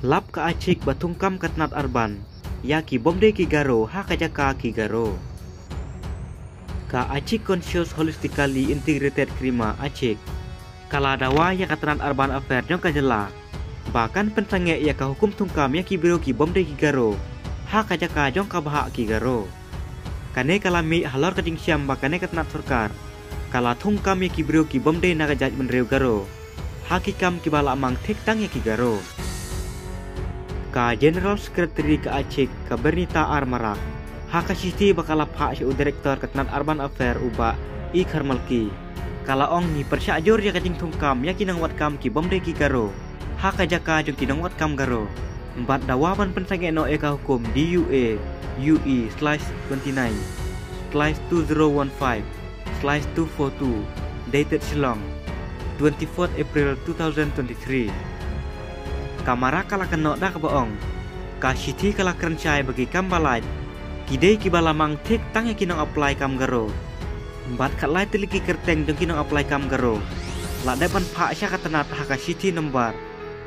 Lap ka acik batungkam katnat arban, ya ki bomde ki garo ha kajaka ki garo. Ka acik conscious holistically integrated krima acik. Kala dawa ya katnat arban affair jong kajela. Bahkan pensange ya ka hukum tungkam ya ki biro ki bomde ki garo. Ha kajaka jong kabaha ki garo. Kane kalami halor kajing siam bakane katnat surkar. Kala tungkam ya ki biro ki bomde na kajaj menreu garo. Hakikam ki bala amang tek tang ya ki garo ka General Secretary ka Acik ka Bernita Armarak haka siti bakala pa si Direktor katnat Arban Affair uba i Karmalki kala ong ni persya ajor ya kating tungkam ya kinang wat kam ki bomde ki garo. Haka jaka jong kinang wat kam garo. Empat dawaban pensange no eka hukum DUA UE slash 29 slash 2015 slash 242 dated Shillong 24 April 2023 kamara kala kenok dah kebohong. Ka siti kala kerencai bagi kam balai. Kidei ki balamang tek tang ya kinong apply kam garo. Bat kat lai teliki kerteng jong kinong apply kam garo. Lak depan pak sya katanat haka siti nomor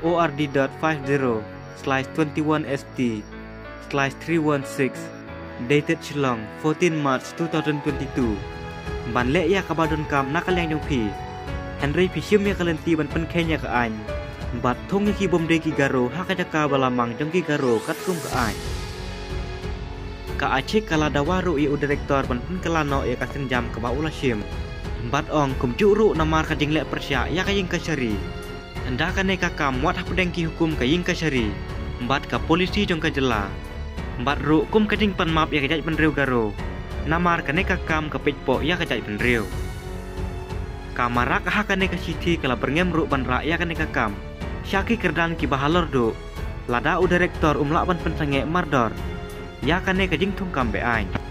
ORD.50 slash 21ST slash 316 dated Shillong 14 March 2022 Ban lek ya kabadon kam nakal yang pi Henry Pishim ya kalenti ban pen Kenya ke any bat thong ki bom ki garo hakajaka balamang ki garo kat kum ka ai. Ka ache kala dawaru i u direktor ban pun kala no e ka senjam ka baula shim. Bat ong kum ru namar ka jingle persya ya ka ying ka syari anda ka ne ka kam wat hapdeng ki hukum ka ying ka syari bat ka polisi jong ka jela. Bat ru kum ka jing pan map ya ka jaj reu garo. Namar ka ne ka kam ka pejpo ya ka jaj pan reu. Kamara kahakane ka siti kala berngem ru ban ra ya ka ne ka kam Syaki kerdan ki bahalor do. Lada u direktor umlaban pensenge mardor. Ya kane kajing tungkam be ain.